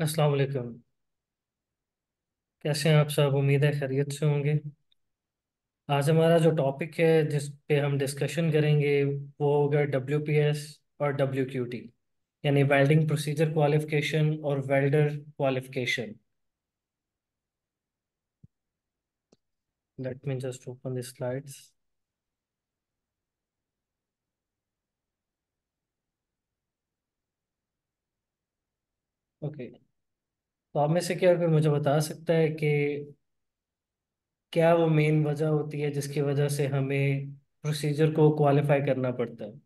अस्सलाम वालेकुम कैसे हैं आप सब? उम्मीद है खैरियत से होंगे। आज हमारा जो टॉपिक है, जिस पे हम डिस्कशन करेंगे, वो होगा डब्ल्यू पी एस और डब्ल्यू क्यू टी यानी वेल्डिंग प्रोसीजर क्वालिफिकेशन और welder qualification let me just open the slides okay तो आप में से क्या कोई मुझे बता सकता है कि क्या वो मेन वजह होती है जिसकी वजह से हमें प्रोसीजर को क्वालिफाई करना पड़ता है?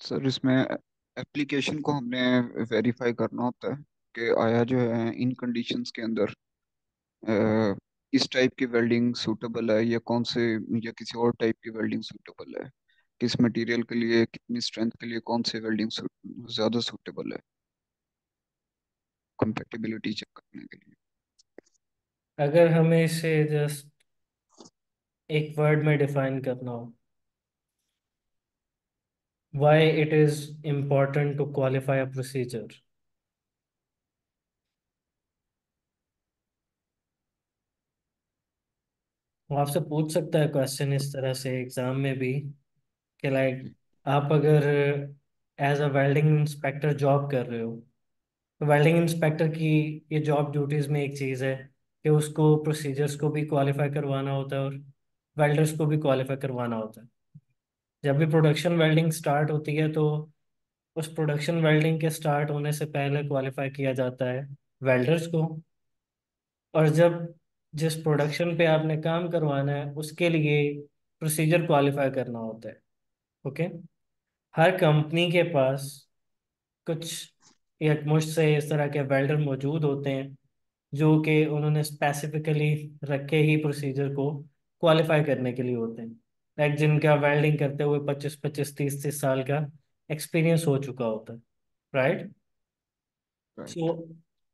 सर, इसमें एप्लीकेशन को हमने वेरीफाई करना होता है कि आया जो है इन कंडीशंस के अंदर इस टाइप की वेल्डिंग सूटेबल है या कौन से, या किसी और टाइप की वेल्डिंग सूटेबल है। किस मटेरियल के लिए, कितनी स्ट्रेंथ के लिए, कौन से वेल्डिंग ज़्यादा सूटेबल है? कंपैटिबिलिटी चेक करने के लिए। अगर हमें इसे जस्ट एक वर्ड में डिफाइन करना हो, why it is important to qualify a procedure? वो आपसे पूछ सकता है क्वेश्चन इस तरह से एग्ज़ाम में भी। कि लाइक आप अगर as a welding inspector job कर रहे हो तो वेल्डिंग इंस्पेक्टर की ये जॉब ड्यूटीज़ में एक चीज़ है कि उसको प्रोसीजर्स को भी क्वालिफाई करवाना होता है और वेल्डर्स को भी क्वालिफाई करवाना होता है। जब भी प्रोडक्शन वेल्डिंग स्टार्ट होती है तो उस प्रोडक्शन वेल्डिंग के स्टार्ट होने से पहले क्वालिफाई किया जाता है वेल्डर्स को। और जब जिस प्रोडक्शन पे आपने काम करवाना है, उसके लिए प्रोसीजर क्वालिफाई करना होता है। ओके? हर कंपनी के पास कुछ मुश्त से इस तरह के वेल्डर मौजूद होते हैं जो कि उन्होंने स्पेसिफिकली रखे ही प्रोसीजर को क्वालिफाई करने के लिए होते हैं। लाइक जिनका वेल्डिंग करते हुए पच्चीस पच्चीस तीस तीस साल का एक्सपीरियंस हो चुका होता है राइट सो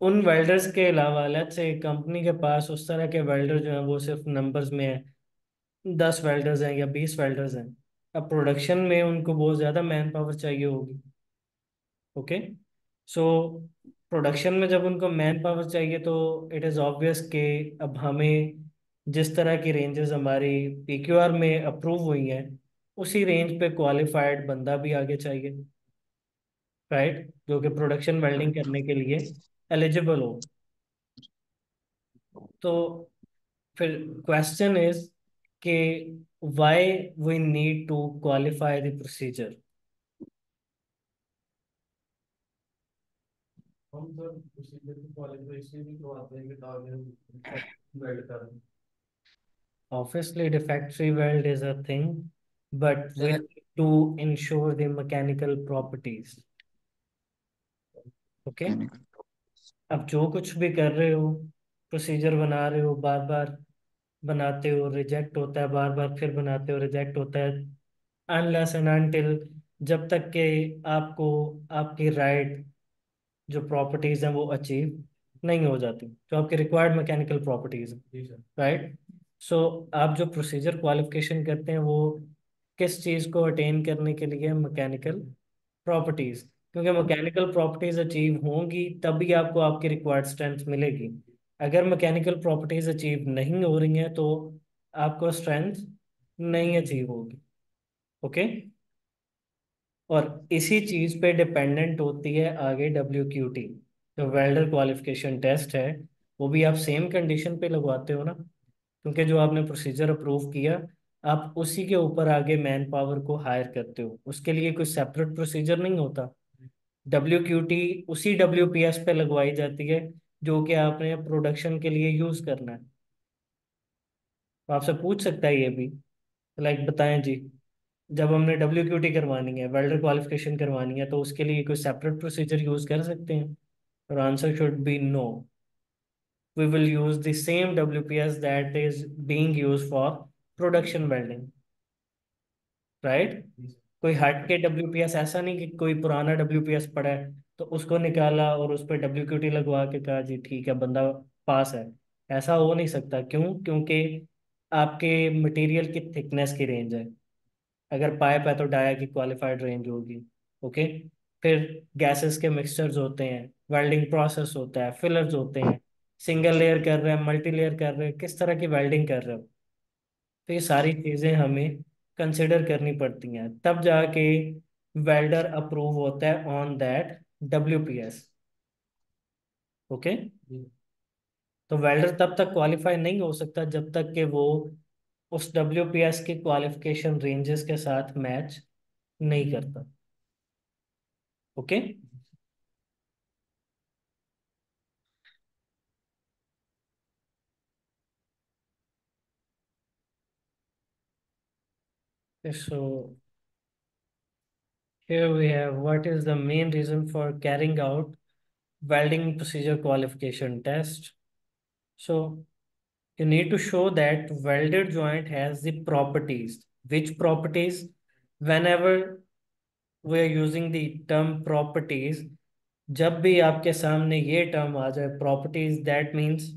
उन वेल्डर्स के अलावा लेट्स से कंपनी के पास उस तरह के वेल्डर जो हैं वो सिर्फ़ नंबर्स में है। दस वेल्डर्स हैं या बीस वेल्डर्स हैं। अब प्रोडक्शन में उनको बहुत ज़्यादा मैन पावर चाहिए होगी। ओके सो प्रोडक्शन में जब उनको मैन पावर चाहिए तो इट इज़ ऑब्वियस कि अब हमें जिस तरह की रेंजेस हमारी पी क्यू आर में अप्रूव हुई हैं, उसी रेंज पे क्वालिफाइड बंदा भी आगे चाहिए। राइट जो कि प्रोडक्शन वेल्डिंग करने के लिए एलिजिबल हो। तो फिर क्वेश्चन इज़ कि हम सर प्रोसीजर की भी करवाते हैं कि ताकि वेल्ड कर Obviously, the factory weld is a thing, but we need to ensure the mechanical properties. Okay? अब जो कुछ भी कर रहे हो प्रोसीजर बना रहे हो बार बार बनाते हो रिजेक्ट होता है बार बार फिर बनाते हो रिजेक्ट होता है अनलेस एंड अनटिल जब तक के आपको आपकी राइट जो प्रॉपर्टीज़ हैं वो अचीव नहीं हो जाती जो आपकी रिक्वायर्ड मैकेनिकल प्रॉपर्टीज़ हैं राइट सो आप जो प्रोसीजर क्वालिफिकेशन करते हैं वो किस चीज़ को अटेन करने के लिए मैकेनिकल प्रॉपर्टीज़ क्योंकि मैकेनिकल प्रॉपर्टीज़ अचीव होंगी तभी आपको आपकी रिक्वायर्ड स्ट्रेंथ मिलेगी। अगर मैकेनिकल प्रॉपर्टीज़ अचीव नहीं हो रही हैं तो आपको स्ट्रेंथ नहीं अचीव होगी ओके और इसी चीज़ पे डिपेंडेंट होती है आगे डब्ल्यू क्यू टी जो वेल्डर क्वालिफिकेशन टेस्ट है, वो भी आप सेम कंडीशन पे लगवाते हो ना, क्योंकि जो आपने प्रोसीजर अप्रूव किया, आप उसी के ऊपर आगे मैन पावर को हायर करते हो। उसके लिए कोई सेपरेट प्रोसीजर नहीं होता। डब्ल्यू क्यू टी उसी डब्ल्यू पी एस पे लगवाई जाती है जो कि आपने प्रोडक्शन के लिए यूज़ करना है। तो आपसे पूछ सकता है ये भी। लाइक बताएँ जी। जब हमने डब्ल्यू क्यू टी करवानी है वेल्डर क्वालिफिकेशन करवानी है तो उसके लिए कोई सेपरेट प्रोसीजर यूज़ कर सकते हैं? और answer should be no we will use the P S that is being use for production welding, right कोई हट के डब्ल्यू पी एस ऐसा नहीं कि कोई पुराना डब्ल्यूपीएस पड़ा है। तो उसको निकाला और उस पर डब्ल्यू क्यू टी लगवा के कहा, जी ठीक है, बंदा पास है। ऐसा हो नहीं सकता। क्यों? क्योंकि आपके मटेरियल की थिकनेस की रेंज है। अगर पाइप है तो डाया की क्वालिफाइड रेंज होगी ओके फिर गैसेस के मिक्सचर्स होते हैं वेल्डिंग प्रोसेस होता है फिलर्स होते हैं सिंगल लेयर कर रहे हैं मल्टी लेयर कर रहे हैं, किस तरह की वेल्डिंग कर रहे हो? तो ये सारी चीज़ें हमें कंसिडर करनी पड़ती हैं। तब जाके वेल्डर अप्रूव होता है on that W P S okay तो वेल्डर तब तक क्वालिफाई नहीं हो सकता जब तक कि वो उस डब्ल्यू पी एस की क्वालिफिकेशन रेंजेस के साथ मैच नहीं करता। Okay so here we have what is the main reason for carrying out welding procedure qualification test so you need to show that welded joint has the properties which properties whenever we are using the term properties जब भी आपके सामने ये term आ जाए properties that means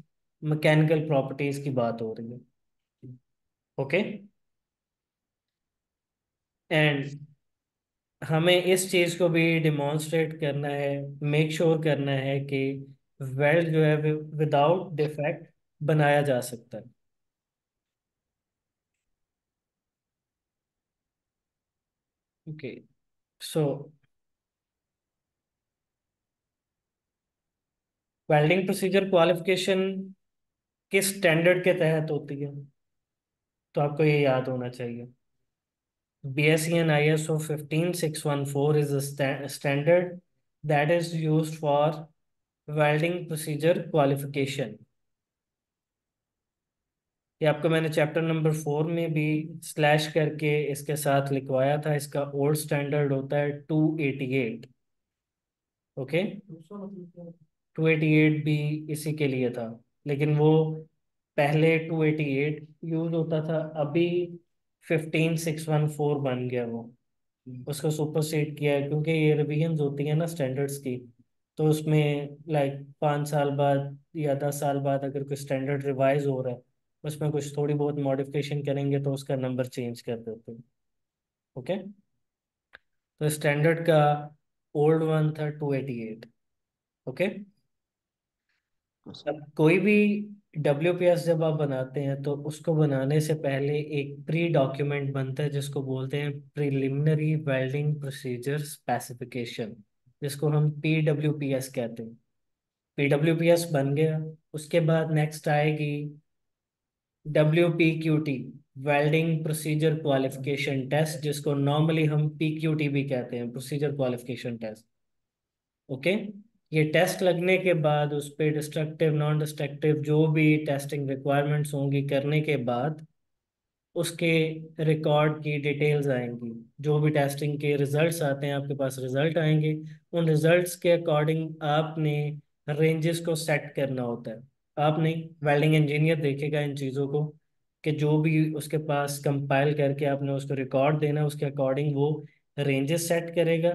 mechanical properties की बात हो रही है ओके एंड हमें इस चीज़ को भी डिमॉन्स्ट्रेट करना है मेक श्योर sure करना है कि वेल्ड जो है विदाउट डिफेक्ट बनाया जा सकता है। Okay so welding procedure qualification किस स्टैंडर्ड के तहत होती है? तो आपको ये याद होना चाहिए। BSc and ISO 15614 is a sta, standard that is used for welding procedure qualification. ये आपको मैंने चैप्टर नंबर फोर में भी स्लैश करके इसके साथ लिखवाया था। इसका ओल्ड स्टैंडर्ड होता है two eighty eight okay two eighty eight भी इसी के लिए था। लेकिन वो पहले टू एटी एट यूज़ होता था। अभी फिफ्टीन सिक्स वन फोर बन गया वो। उसको सुपरसीड किया है क्योंकि ये रिविजन होती है ना स्टैंडर्ड्स की तो उसमें लाइक पाँच साल बाद या दस साल बाद अगर कोई स्टैंडर्ड रिवाइज हो रहा है उसमें कुछ थोड़ी बहुत मॉडिफिकेशन करेंगे तो उसका नंबर चेंज कर देते हैं। ओके तो स्टैंडर्ड का ओल्ड वन था टू एटी एट ओके अब कोई भी डब्ल्यू पी एस जब आप बनाते हैं तो उसको बनाने से पहले एक प्री डॉक्यूमेंट बनता है, जिसको बोलते हैं प्रिलिमिनरी वेल्डिंग प्रोसीजर स्पेसिफिकेशन जिसको हम पी डब्ल्यू पी एस कहते हैं। पी डब्ल्यू पी एस बन गया, उसके बाद नेक्स्ट आएगी W P Q T welding procedure qualification test जिसको नॉर्मली हम पी क्यू टी भी कहते हैं प्रोसीजर क्वालिफिकेशन टेस्ट ओके ये टेस्ट लगने के बाद उस पर डिस्ट्रक्टिव नॉन डिस्ट्रक्टिव जो भी टेस्टिंग रिक्वायरमेंट्स होंगी करने के बाद उसके रिकॉर्ड की डिटेल्स आएँगी। जो भी टेस्टिंग के रिजल्ट्स आते हैं, आपके पास रिज़ल्ट आएँगे। उन रिजल्ट्स के अकॉर्डिंग आपने रेंजेस को सेट करना होता है। आप नहीं वेल्डिंग इंजीनियर देखेगा इन चीज़ों को कि जो भी उसके पास कंपाइल करके आपने उसको रिकॉर्ड देना उसके अकॉर्डिंग वो रेंजेस सेट करेगा।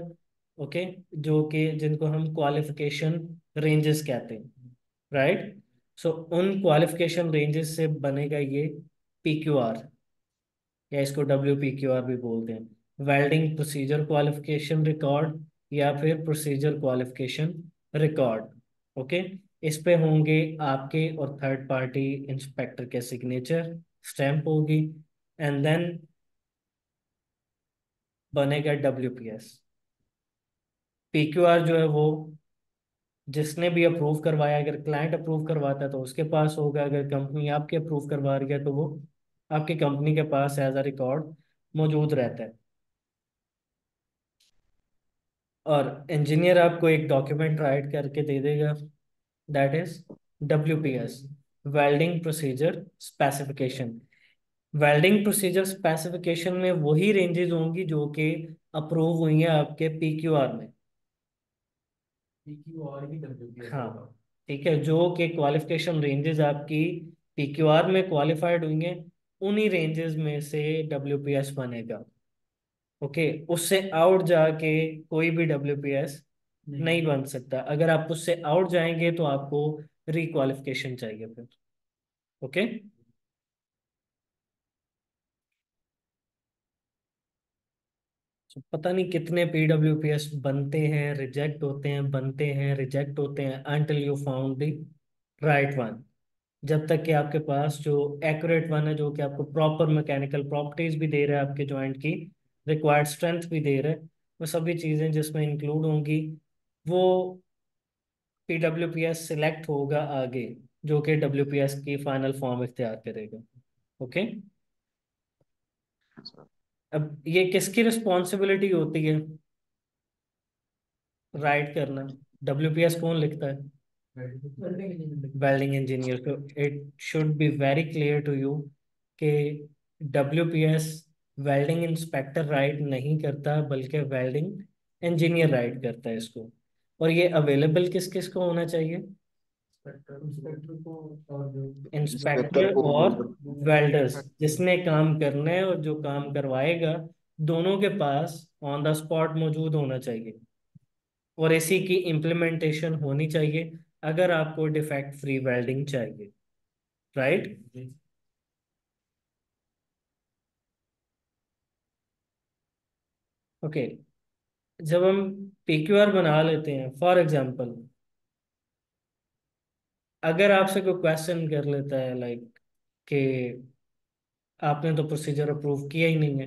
ओके, जो कि जिनको हम क्वालिफिकेशन रेंजेस कहते हैं राइट सो उन क्वालिफिकेशन रेंजेस से बनेगा ये पी क्यू आर या इसको डब्ल्यू पी क्यू आर भी बोलते हैं। वेल्डिंग प्रोसीजर क्वालिफिकेशन रिकॉर्ड या फिर प्रोसीजर क्वालिफिकेशन रिकॉर्ड ओके? इस पे होंगे आपके और थर्ड पार्टी इंस्पेक्टर के सिग्नेचर स्टैंप होगी एंड देन बनेगा डब्ल्यू पी एस पीक्यूआर जो है वो जिसने भी अप्रूव करवाया, अगर क्लाइंट अप्रूव करवाता है तो उसके पास होगा, अगर कंपनी आपके अप्रूव करवा रही है तो वो आपकी कंपनी के पास एज अ रिकॉर्ड मौजूद रहता है। और इंजीनियर आपको एक डॉक्यूमेंट राइट करके दे देगा that is W P S welding procedure specification welding procedure specification में वही रेंजेस होंगी जो कि अप्रूव हुई हैं आपके पी क्यू आर में। हाँ। ठीक है जो कि क्वालिफिकेशन रेंजेस आपकी पीक्यूआर में क्वालिफाइड हुई हैं उन्हीं रेंजेस में से डब्ल्यूपीएस बनेगा। ओके उससे आउट जाके कोई भी डब्ल्यूपीएस नहीं, नहीं बन सकता। अगर आप उससे आउट जाएँगे तो आपको रिक्वालिफिकेशन चाहिए फिर। Okay okay? तो पता नहीं कितने पीडब्ल्यू पी एस बनते हैं रिजेक्ट होते हैं, बनते हैं रिजेक्ट होते हैं until you found the right one जब तक कि आपके पास जो एक्यूरेट वन है, जो कि आपको प्रॉपर मैकेनिकल प्रॉपर्टीज़ भी दे रहा है आपके जॉइंट की रिक्वायर्ड स्ट्रेंथ भी दे रहा है, वो सभी चीज़ें जिसमें इंक्लूड होंगी, वो P W P S select होगा आगे, जो कि डब्ल्यू पी एस की फाइनल फॉर्म इख्तियार करेगा. ओके अब ये किसकी रिस्पॉन्सिबिलिटी होती है? राइट करना। डब्ल्यूपीएस कौन लिखता है? वेल्डिंग इंजीनियर तो it should be very clear to you कि डब्ल्यूपीएस वेल्डिंग इंस्पेक्टर राइट नहीं करता, बल्कि वेल्डिंग इंजीनियर राइट करता है इसको। और ये अवेलेबल किस किस को होना चाहिए? इंस्पेक्टर और वेल्डर्स जिसने काम करना है और जो काम करवाएगा दोनों के पास ऑन द स्पॉट मौजूद होना चाहिए। और इसी की इम्प्लीमेंटेशन होनी चाहिए अगर आपको डिफेक्ट फ्री वेल्डिंग चाहिए। Right okay okay. जब हम पीक्यूआर बना लेते हैं फॉर एग्जांपल अगर आपसे कोई क्वेश्चन कर लेता है लाइक कि आपने तो प्रोसीजर अप्रूव किया ही नहीं है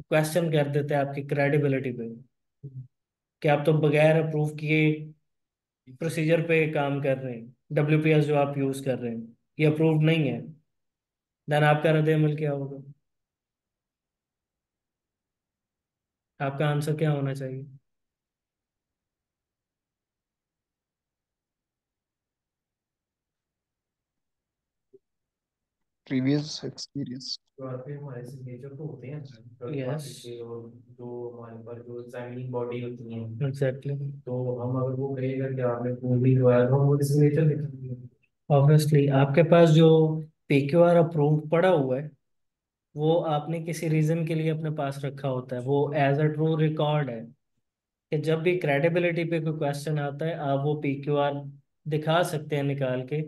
क्वेश्चन कर देते हैं आपकी क्रेडिबिलिटी पे। कि आप तो बगैर अप्रूव किए प्रोसीजर पे काम कर रहे हैं डब्ल्यूपीएस जो आप यूज़ कर रहे हैं, ये अप्रूव नहीं है देन आपका रद्द अमल क्या होगा? आपका आंसर क्या होना चाहिए? प्रीवियस एक्सपीरियंस तो आपके हमारे सिग्नेचर तो होते हैं Yes. जो हमारे पास जो एग्जामिनिंग बॉडी होती है। एग्जैक्टली तो हम अगर वो कहेगा कि आपने प्रूव नहीं करवाया तो हम वो सिग्नेचर लिखेंगे ऑब्वियसली आपके पास जो पीक्यूआर अप्रूव पड़ा हुआ है वो आपने किसी रीजन के लिए अपने पास रखा होता है। वो एज अ ट्रू रिकॉर्ड है कि जब भी क्रेडिबिलिटी पे कोई क्वेश्चन आता है आप वो पीक्यूआर दिखा सकते हैं निकाल के।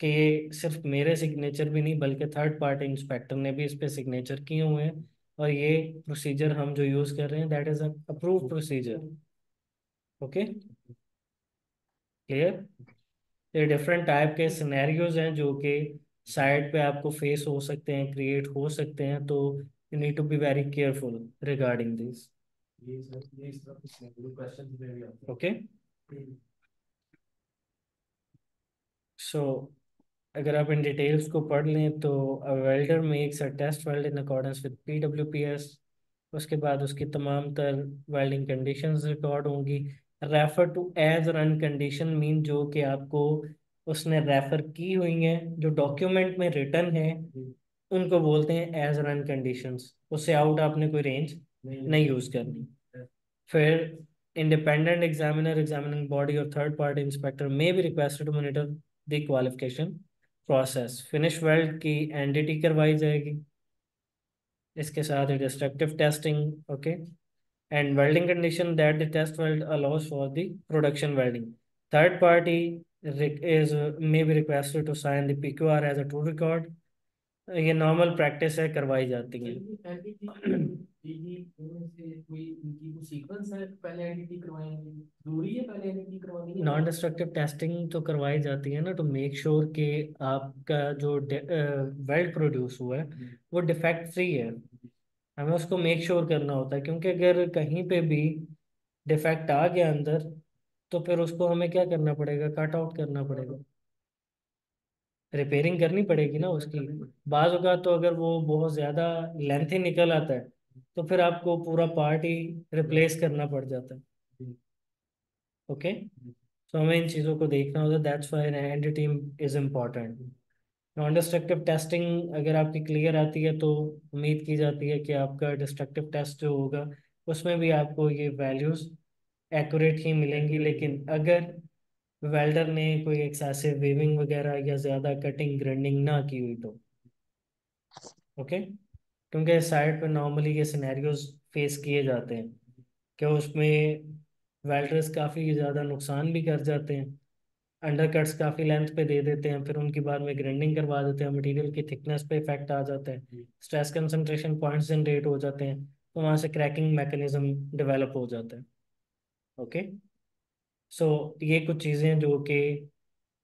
कि ये सिर्फ़ मेरे सिग्नेचर भी नहीं बल्कि थर्ड पार्टी इंस्पेक्टर ने भी इस पे सिग्नेचर किए हुए हैं। और ये प्रोसीजर हम जो यूज़ कर रहे हैं that is approve procedure okay clear ये डिफरेंट टाइप के सिनेरियोज हैं जो कि साइड पे आपको फेस हो सकते हैं क्रिएट हो सकते हैं तो you need to be very careful regarding this okay so अगर आप इन डिटेल्स को पढ़ लें तो a welder makes a test weld in accordance with PWPS उसके बाद उसकी तमाम तर वेल्डिंग कंडीशंस रिकॉर्ड होंगी। Refer to as run condition mean जो कि आपको उसने रेफर की हुई हैं जो डॉक्यूमेंट में रिटर्न है उनको बोलते हैं एज रन कंडीशंस उससे आउट आपने कोई रेंज नहीं यूज़ करनी। फिर इंडिपेंडेंट एग्जामिनर एग्जामिनिंग बॉडी और third party inspector may be requested to monitor the qualification process finish weld की एनडीटी करवाई जाएगी। इसके साथ destructive testing okay and welding condition that the test weld allows for the production welding third party is, may be requested to sign the PQR as a true record. ये normal practice है, करवाई जाती है। Non destructive testing तो करवाई जाती है ना टू मेक श्योर कि आपका जो वेल्ड प्रोड्यूस हुआ है वो डिफेक्ट फ्री है। हमें उसको मेक श्योर करना होता है क्योंकि अगर कहीं पे भी डिफेक्ट आ गया अंदर तो फिर उसको हमें क्या करना पड़ेगा? कट आउट करना पड़ेगा। रिपेयरिंग करनी पड़ेगी ना उसकी। बाज तो अगर वो बहुत ज़्यादा लेंथी निकल आता है तो फिर आपको पूरा पार्ट ही रिप्लेस करना पड़ जाता है। ओके तो हमें इन चीज़ों को देखना होता है। That's why NDT is important non destructive testing अगर आपकी क्लियर आती है तो उम्मीद की जाती है कि आपका डिस्ट्रक्टिव टेस्ट जो होगा उसमें भी आपको ये वैल्यूज़ एक्यूरेट ही मिलेंगी। लेकिन अगर वेल्डर ने कोई एक्सेसिव वेविंग वगैरह या ज़्यादा कटिंग ग्राइंडिंग ना की हुई तो। ओके क्योंकि साइड पर नॉर्मली ये सिनेरियोज फेस किए जाते हैं कि उसमें वेल्डर्स काफ़ी ज़्यादा नुकसान भी कर जाते हैं अंडरकट्स काफ़ी लेंथ पे दे देते हैं, फिर उनकी बाद में ग्राइंडिंग करवा देते हैं मटेरियल की थिकनेस पे इफ़ेक्ट आ जाता है स्ट्रेस कंसंट्रेशन पॉइंट्स जनरेट हो जाते हैं तो वहाँ से क्रैकिंग मैकेनिज्म डेवलप हो जाता है। ओके सो ये कुछ चीज़ें जो कि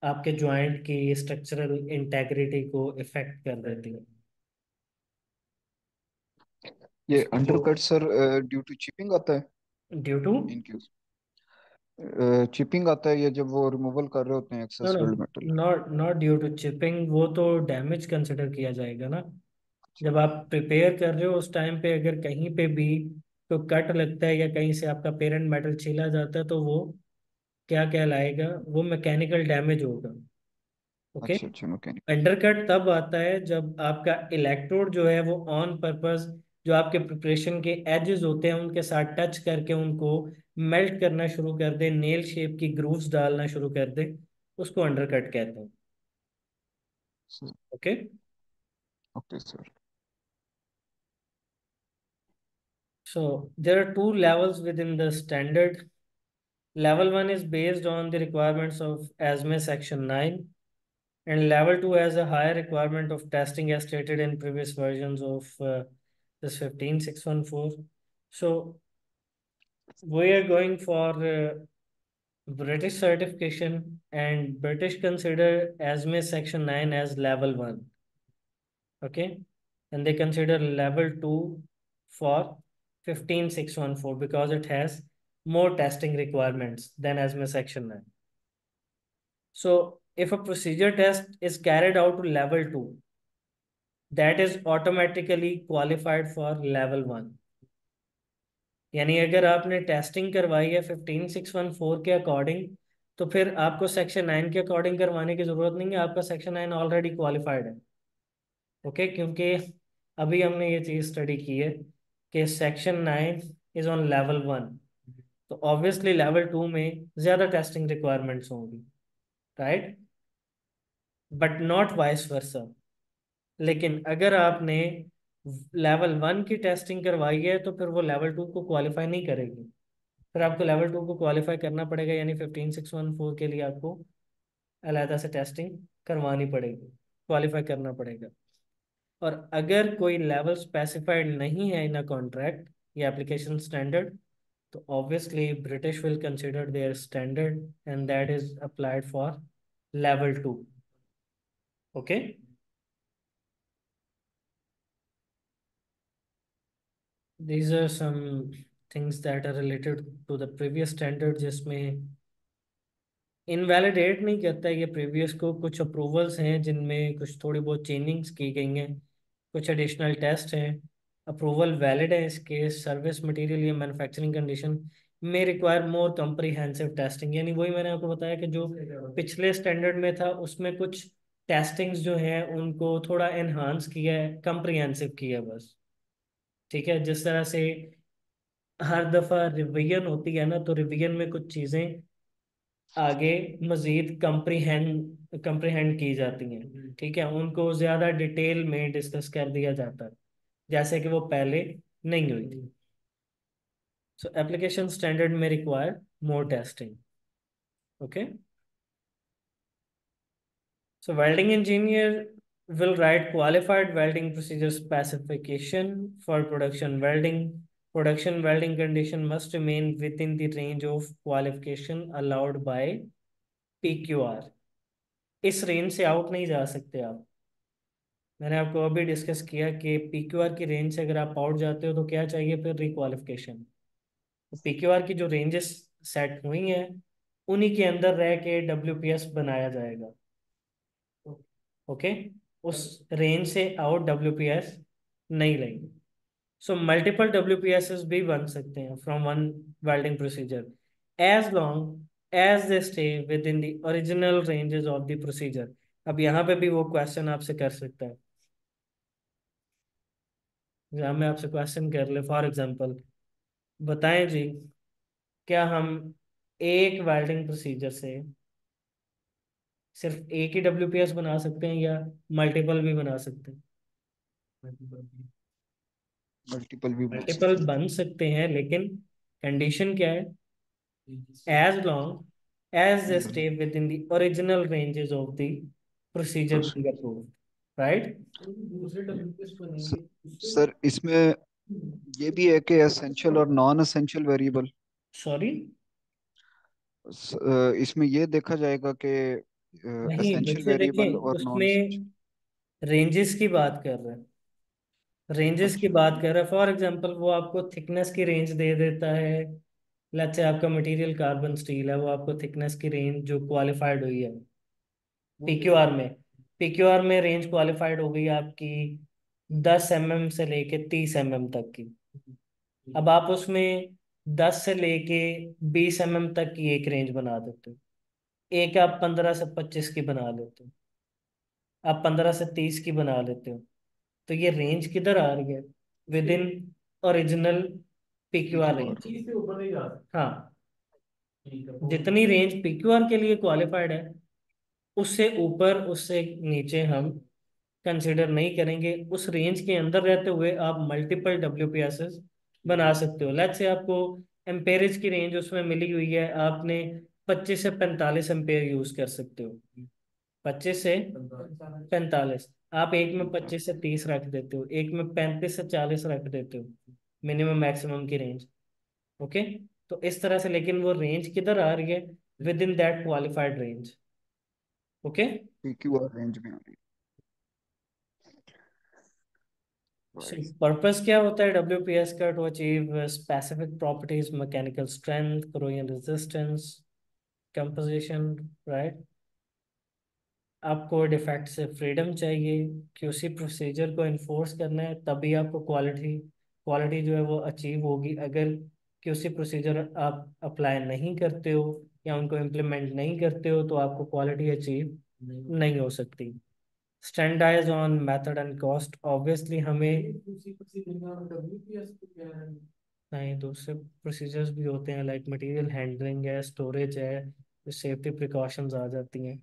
आपके जॉइंट की स्ट्रक्चरल इंटेग्रिटी को इफ़ेक्ट कर देती है। ये undercut sir due to chipping आता है? ड्यू टू इनके चिपिंग आता है ये जब वो रिमूवल कर रहे होते हैं excess no weld metal not not due to chipping वो तो डैमेज कंसिडर किया जाएगा ना। जब आप प्रिपेयर कर रहे हो उस टाइम पे अगर कहीं पे भी तो कट लगता है या कहीं से आपका पेरेंट मेटल छीला जाता है तो वो क्या कहलाएगा? वो मैकेनिकल डैमेज होगा। ओके अच्छा अच्छा अंडरकट तब आता है जब आपका इलेक्ट्रोड जो है वो ऑन पर्पस जो आपके प्रिपरेशन के एजेस होते हैं उनके साथ टच करके उनको मेल्ट करना शुरू कर दें नेल शेप की ग्रूव्स डालना शुरू कर दें उसको अंडरकट कहते हैं। Okay okay sir so there are two levels within the standard level one is based on the requirements of ASME section nine and level two has a higher requirement of testing as stated in previous version of this 15614 so we are going for uh, British certification and British consider ASME section 9 as level 1 okay? And they consider level 2 for 15614 because it has more testing requirements than ASME section 9 so if a procedure test is carried out to level 2 that is automatically qualified for level 1 यानी अगर आपने testing करवाई है fifteen six one four के according तो फिर आपको section nine के अकॉर्डिंग करवाने की ज़रूरत नहीं है, आपका सेक्शन नाइन ऑलरेडी क्वालिफाइड है। Okay okay? क्योंकि अभी हमने ये चीज़ स्टडी की है कि section nine is on level one तो ऑब्वियसली लेवल टू में ज़्यादा टेस्टिंग रिक्वायरमेंट्स होंगी। Right but not vice versa लेकिन अगर आपने लेवल वन की टेस्टिंग करवाई है तो फिर वो लेवल टू को क्वालिफाई नहीं करेगी। फिर आपको लेवल टू को क्वालिफाई करना पड़ेगा, यानी फिफ्टीन सिक्स वन फोर के लिए आपको अलहदा से टेस्टिंग करवानी पड़ेगी क्वालिफाई करना पड़ेगा। और अगर कोई लेवल स्पेसिफाइड नहीं है इन अ कॉन्ट्रैक्ट या एप्लीकेशन स्टैंडर्ड तो obviously British will consider their standard and that is applied for level two okay these are some things that are related to the previous standard जिसमें invalidate नहीं करता ये previous को कुछ approvals हैं जिनमें कुछ थोड़ी बहुत चेंजिंग्स की गई हैं कुछ एडिशनल टेस्ट हैं अप्रूवल वैलिड है इसके सर्विस मटेरियल या मैन्युफैक्चरिंग कंडीशन में रिक्वायर मोर कम्प्रीहेंसिव टेस्टिंग यानी वही मैंने आपको बताया कि जो पिछले स्टैंडर्ड में था उसमें कुछ टेस्टिंग्स जो हैं उनको थोड़ा एनहांस किया है कम्प्रीहेंसिव किया है बस। ठीक है जिस तरह से हर दफ़ा रिवीजन होती है ना तो रिवीजन में कुछ चीज़ें आगे मज़ीद कम्प्रीहेंड कम्प्रीहेंड की जाती हैं। ठीक है उनको ज़्यादा डिटेल में डिस्कस कर दिया जाता है जैसे कि वो पहले नहीं हुई थी। सो एप्लीकेशन स्टैंडर्ड में require more testing okay so welding engineer will write qualified welding procedure specification for production welding. Production welding condition must remain within the range of qualification allowed by PQR. इस range से out नहीं जा सकते आप मैंने आपको अभी discuss किया कि PQR की रेंज से अगर आप आउट जाते हो तो क्या चाहिए फिर रिक्वालिफिकेशन तो PQR की जो रेंजेस सेट हुई हैं उन्हीं के अंदर रह के डब्ल्यू बनाया जाएगा ओके okay? उस रेंज से आउट डब्ल्यू पी एस नहीं लेंगे so multiple W P S भी बन सकते हैं from one welding procedure as long as they stay within original ranges of the procedure अब यहाँ पे भी वो क्वेश्चन आपसे कर सकता है। जहाँ मैं आपसे क्वेश्चन कर ले फॉर एग्जांपल बताएँ जी, क्या हम एक वेल्डिंग प्रोसीजर से सिर्फ़ एक ही डब्ल्यू बना सकते हैं या मल्टीपल भी बना सकते हैं? मल्टीपल भी मल्टीपल बन सकते हैं लेकिन कंडीशन क्या है? As long as they stay within the original ranges of the procedure. Approved right sir इसमें ये भी है कि एसेंशियल और नॉन एसेंशियल वेरिएबल सॉरी इसमें ये देखा जाएगा कि नहीं एसेंशियल बच्चे वेरिएबल और नॉन उसमें रेंजेस की बात कर रहे हैं। रेंजेस की अच्छा। बात कर रहे हैं। फॉर एग्जांपल वो आपको थिकनेस की रेंज दे देता है। लेट्स से आपका मटेरियल कार्बन स्टील है वो आपको थिकनेस की रेंज जो क्वालिफाइड हुई है पीक्यूआर में पीक्यूआर में रेंज क्वालिफाइड हो गई आपकी दस एम mm से लेके तीस एम mm तक की। अब आप उसमें दस से लेके बीस एम mm तक की एक रेंज बना देते हो। एक आप पंद्रह से पच्चीस की बना लेते हो। आप पंद्रह से तीस की बना लेते हो। तो ये रेंज किधर आ रही है? Within original PQR range हाँ। जितनी रेंज पीक्यूआर के लिए क्वालिफाइड है उससे ऊपर उससे नीचे हम कंसिडर नहीं करेंगे। उस रेंज के अंदर रहते हुए आप मल्टीपल डब्ल्यू पी एस बना सकते हो। लेट्स से आपको एम्पेरेज की रेंज उसमें मिली हुई है आपने 25 से 45 एम्पेयर यूज़ कर सकते हो। 25 से 45 आप एक में 25 से 30 रख देते हो एक में 35 से 40 रख देते हो मिनिमम मैक्सिमम की रेंज ओके? तो इस तरह से लेकिन वो रेंज किधर आ रही है? Within that qualified range okay range में आ रही राइट पर्पस क्या होता है? डब्ल्यू पी एस का to achieve specific properties mechanical strength corrosion resistance composition right आपको डिफेक्ट से फ्रीडम चाहिए क्यूसी प्रोसीजर को इन्फोर्स करना है, तभी आपको क्वालिटी क्वालिटी जो है वो अचीव होगी। अगर क्यूसी प्रोसीजर आप अप्लाई नहीं करते हो या उनको इम्प्लीमेंट नहीं करते हो तो आपको क्वालिटी अचीव नहीं नहीं हो सकती। Standardize on method and cost obviously हमें उसी उसी को नहीं दूसरे प्रोसीजर्स भी होते हैं लाइक मटेरियल हैंडलिंग है स्टोरेज है सेफ्टी प्रिकॉशंस आ जाती हैं।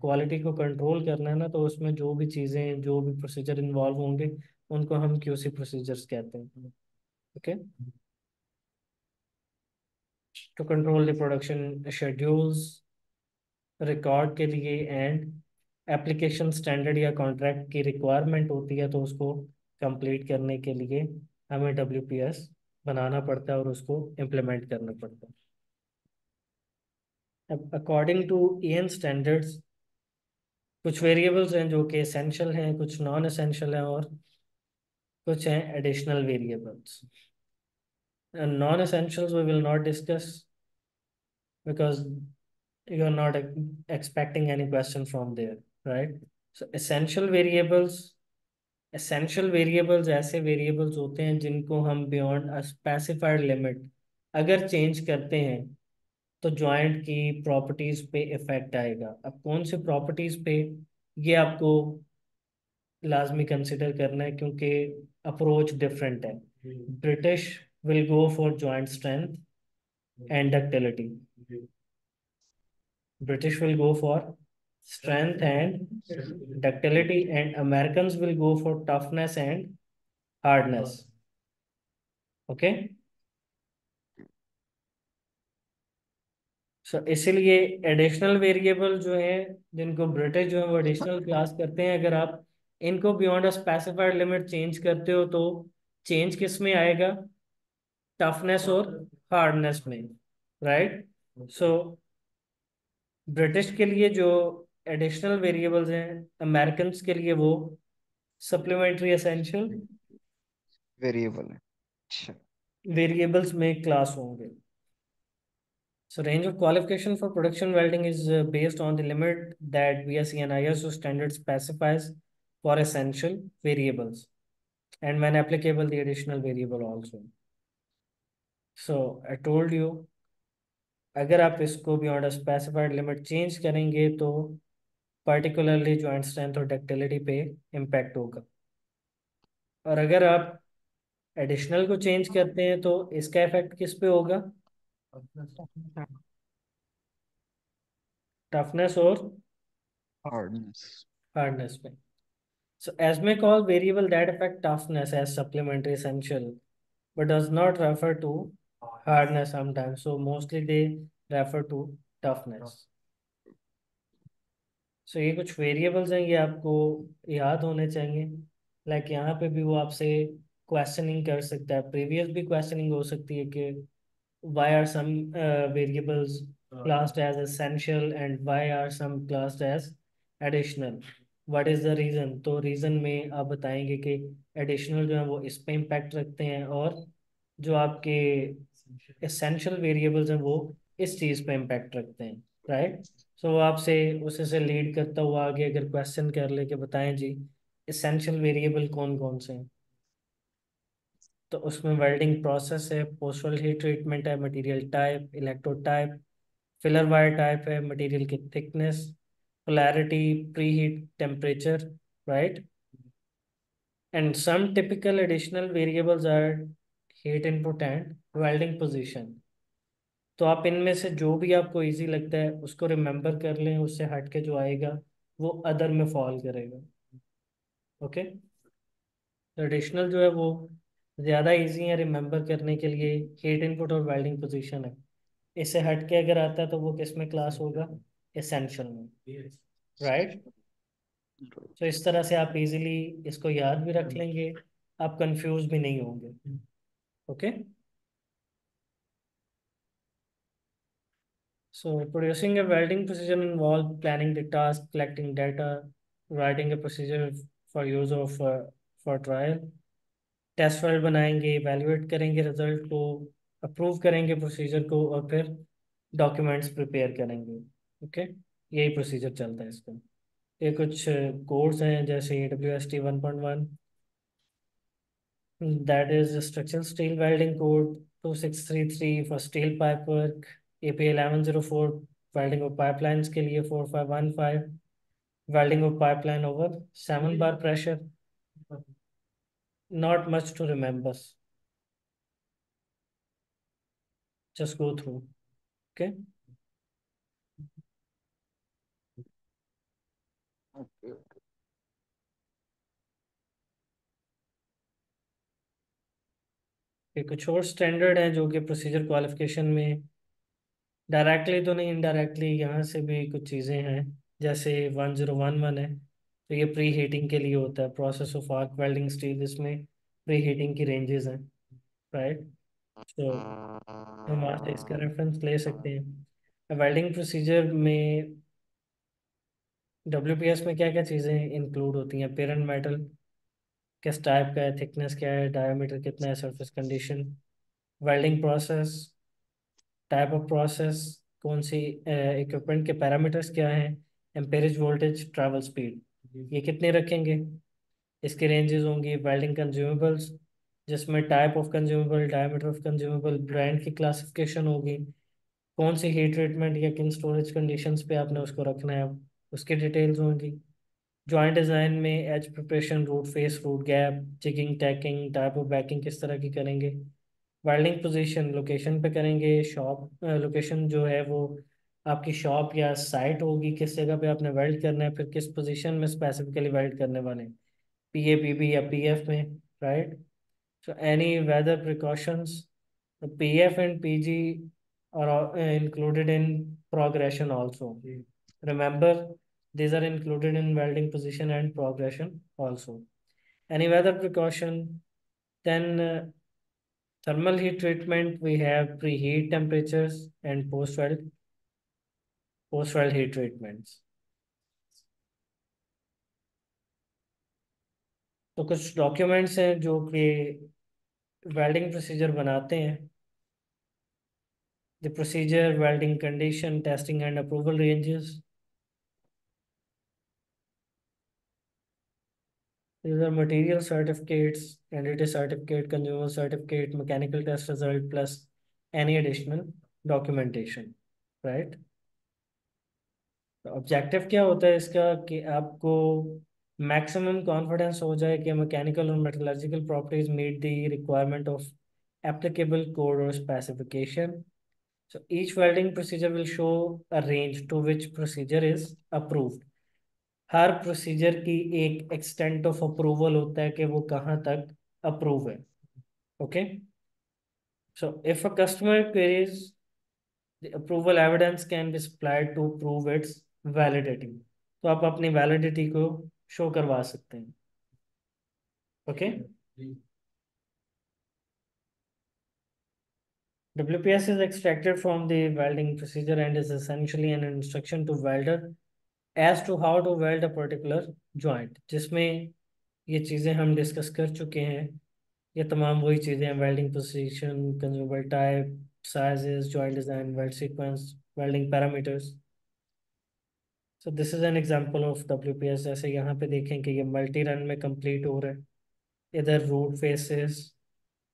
क्वालिटी को कंट्रोल करना है ना तो उसमें जो भी चीज़ें, जो भी प्रोसीजर इन्वॉल्व होंगे, उनको हम क्यूसी प्रोसीजर्स कहते हैं। Okay to control the production schedules record के लिए एंड एप्लीकेशन स्टैंडर्ड या कॉन्ट्रैक्ट की रिक्वायरमेंट होती है तो उसको कंप्लीट करने के लिए हमें डब्ल्यू बनाना पड़ता है और उसको इम्प्लीमेंट करना पड़ता है। अकॉर्डिंग टू एन स्टैंडर्ड्स कुछ वेरिएबल्स हैं जो कि असेंशियल हैं, कुछ नॉन असेंशियल हैं और कुछ हैं additional variables non essential we will not discuss because you are not expecting any question from there right so essential variables essential variables ऐसे वेरिएबल्स होते हैं जिनको हम बियॉन्ड अ स्पेसिफाइड लिमिट अगर चेंज करते हैं तो ज्वाइंट की प्रॉपर्टीज़ पे इफ़ेक्ट आएगा। अब कौन से प्रॉपर्टीज़ पे? ये आपको लाजमी कंसिडर करना है क्योंकि अप्रोच डिफरेंट है। British will go for joint strength and ductility British will go for strength and ductility, and Americans will go for toughness and hardness. Okay? So so, इसीलिए एडिशनल वेरिएबल जो है जिनको British जो है वो additional class करते हैं। अगर आप इनको beyond a specified limit change करते हो तो चेंज किसमें आएगा? टफनेस और हार्डनेस में राइट सो ब्रिटिश के लिए जो एडिशनल वेरिएबल्स हैं अमेरिकन के लिए वो सप्लीमेंट्री एसेंशियल वेरिएबल है वेरिएबल्स में क्लास होंगे। So range of qualification for production welding is uh, based on the limit that BSE and ISO standard specifies for essential variables and when applicable the additional variable also. So I told you अगर आप इसको beyond a specified limit change करेंगे तो particularly joint strength और ductility पे impact होगा और अगर आप एडिशनल को चेंज करते हैं तो इसका इफ़ेक्ट किस पे होगा टफनेस और हार्डनेस हार्डनेस में so ASME call variable that affect toughness as supplementary essential but does not refer to hardness sometimes so mostly they refer to toughness so ये कुछ वेरिएबल्स हैं ये आपको याद होने चाहिए। लाइक like यहाँ पे भी वो आपसे क्वेश्चनिंग कर सकता है। प्रीवियस भी क्वेश्चनिंग हो सकती है कि why are some uh, variables classed as essential and why are some classed as additional? What is the reason? तो रीज़न में आप बताएँगे कि एडिशनल जो है वो इस पे इम्पैक्ट रखते हैं और जो आपके एसेंशियल वेरिएबल्स हैं वो इस चीज़ पे इम्पैक्ट रखते हैं राइट सो आपसे उसे से लीड करता हुआ आगे अगर क्वेश्चन कर ले के बताएँ जी एसेंशियल वेरिएबल कौन कौन से हैं? तो उसमें वेल्डिंग प्रोसेस है पोस्टल हीट ट्रीटमेंट है material type electro type filler wire type है मटेरियल की thickness polarity pre heat temperature right and some typical additional variables are heat input and welding position तो आप इनमें से जो भी आपको इजी लगता है, उसको रिमेंबर कर लें, उससे हट के जो आएगा, वो अदर में फॉल करेगा। Okay okay? एडिशनल जो है वो ज़्यादा इजी है रिमेम्बर करने के लिए हेट इनपुट और वेल्डिंग पोजीशन है। इससे हट के अगर आता है तो वो किसमें क्लास होगा? एसेंशियल में। राइट तो इस तरह से आप इजीली इसको याद भी रख लेंगे। आप कंफ्यूज भी नहीं होंगे। Okay so producing a welding procedure involve planning task collecting data writing a procedure for use of for trial test file बनाएँगे इवेलुएट करेंगे रिज़ल्ट को अप्रूव करेंगे प्रोसीजर को और फिर डॉक्यूमेंट्स प्रिपेयर करेंगे। ओके यही प्रोसीजर चलता है इसका। ये कुछ कोड्स हैं जैसे A W S D one point one that is structural steel welding code two six three three for steel pipe work A P eleven zero four welding of pipelines के लिए four five one five welding of pipeline over seven bar pressure not much to remember. Just go through. Okay. Okay. कुछ और standard है जो कि procedure qualification में directly तो नहीं इनडायरेक्टली यहाँ से भी कुछ चीज़ें हैं, जैसे वन ज़ीरो वन वन है तो ये प्री हीटिंग के लिए होता है। Process of arc welding steel इसमें प्री हीटिंग की रेंजेस हैं राइट तो हम से इसका रेफरेंस ले सकते हैं। वेल्डिंग प्रोसीजर में डब्ल्यू पी एस में क्या क्या चीज़ें इंक्लूड होती हैं? पेरेंट मेटल किस टाइप का है? थिकनेस क्या है? डायमीटर कितना है? Surface condition welding process type of process कौन सी इक्विपमेंट के पैरामीटर्स क्या हैं? एम्पेरेज वोल्टेज ट्रैवल स्पीड ये कितने रखेंगे? इसके रेंजेस होंगी वेल्डिंग कंज्यूमेबल्स जिसमें type of consumable diameter of consumable brand की क्लासिफिकेशन होगी। कौन सी हीट ट्रीटमेंट या किन स्टोरेज कंडीशंस पे आपने उसको रखना है? उसकी डिटेल्स होंगी। जॉइंट डिज़ाइन में edge preparation root face root gap checking tacking type of backing किस तरह की करेंगे? वेल्डिंग पोजीशन लोकेशन पे करेंगे शॉप लोकेशन जो है वो आपकी शॉप या साइट होगी किस जगह पे आपने वेल्ड करना है फिर किस पोजीशन में स्पेसिफिकली वेल्ड करने वाले पी ए पी बी या पी एफ़ में right so any weather precautions P F and P G और included in progression also remember these are included in welding position and progression also any weather precaution then thermal heat treatment we have pre heat temperatures and post weld post weld heat treatments तो कुछ documents हैं जो कि welding procedure बनाते हैं the procedure welding condition testing and approval ranges These are material certificates, entity certificate, consumer certificate, mechanical test result, plus any additional documentation, right? तो objective क्या होता है इसका कि आपको मैक्सिमम कॉन्फिडेंस हो जाए कि मैकेनिकल और metallurgical properties meet the requirement of applicable code और specification so each welding procedure will show a range to which procedure is approved her procedure की एक एक्सटेंट ऑफ़ अप्रूवल होता है कि वो कहाँ तक अप्रूव है। Okay so if a customer queries The approval evidence can be supplied to prove its validity तो आप अपनी वैलिडिटी को शो करवा सकते हैं। Okay W P S is extracted from the welding procedure and is essentially an instruction to welder as to how to weld a particular joint जिसमें ये चीज़ें हम डिस्कस कर चुके हैं। ये तमाम वही चीज़ें हैं welding procedure consumer type size joint design weld sequence welding parameters welding this is an is of W of WPS जैसे यहाँ पे देखें कि ये मल्टी रन में कंप्लीट हो रहा है। इधर root faces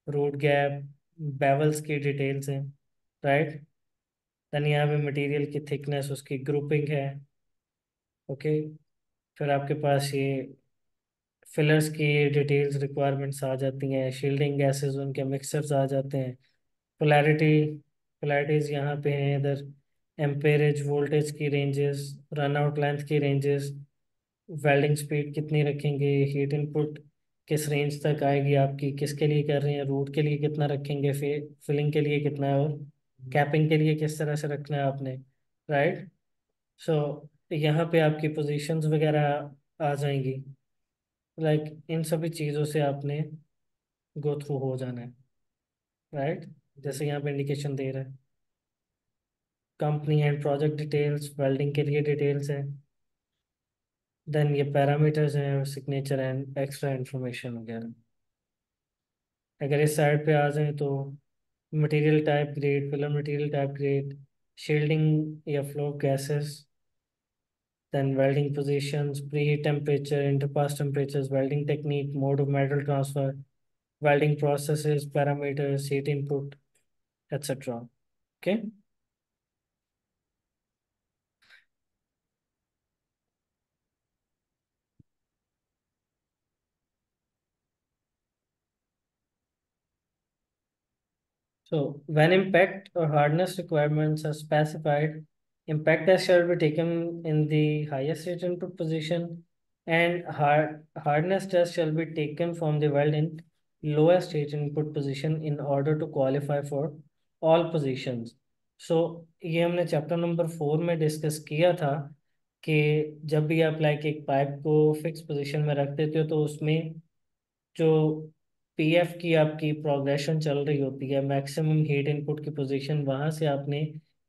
root gap bevels की डिटेल्स हैं राइट देन यहाँ पे मटेरियल की थिकनेस उसकी ग्रुपिंग है। ओके फिर आपके पास ये फिलर्स की डिटेल्स रिक्वायरमेंट्स आ जाती हैं शील्डिंग गैसेस उनके मिक्सर्स आ जाते हैं। पोलैरिटी पोलैरिटीज़ यहाँ पे हैं इधर। एम्पेरेज वोल्टेज की रेंजेस रन आउट लेंथ की रेंजेस वेल्डिंग स्पीड कितनी रखेंगे हीट इनपुट किस रेंज तक आएगी आपकी किसके लिए कर रहे हैं रूट के लिए कितना रखेंगे फिर फिलिंग के लिए कितना है और कैपिंग के लिए किस तरह से रखना है आपने राइट सो यहाँ पे आपकी पोजीशंस वगैरह आ जाएँगी। लाइक like, इन सभी चीज़ों से आपने गो थ्रू हो जाना है राइट जैसे यहाँ पे इंडिकेशन दे रहा है। Company and project details welding के लिए डिटेल्स है। देन ये पैरामीटर्स हैं सिग्नेचर एंड एक्स्ट्रा इंफॉर्मेशन वगैरह अगर इस साइड पे आ जाए तो material type grade film material type grade shielding या flow gases then welding positions pre temperature interpass temperature welding technique mode of metal transfer welding process parameters heat input etcetera okay? So when impact or hardness requirements are specified, impact test shall be taken in the highest rate input position and hard hardness test shall be taken from the weld in lowest rate input position in order to qualify for all positions. So ये हमने chapter number four में discuss किया था कि जब भी आप like एक पाइप को फिक्स पोजीशन में रख देते हो तो उसमें जो पीएफ की आपकी प्रोग्रेशन चल रही होती है मैक्सिमम हीट इनपुट की पोजीशन वहाँ से आपने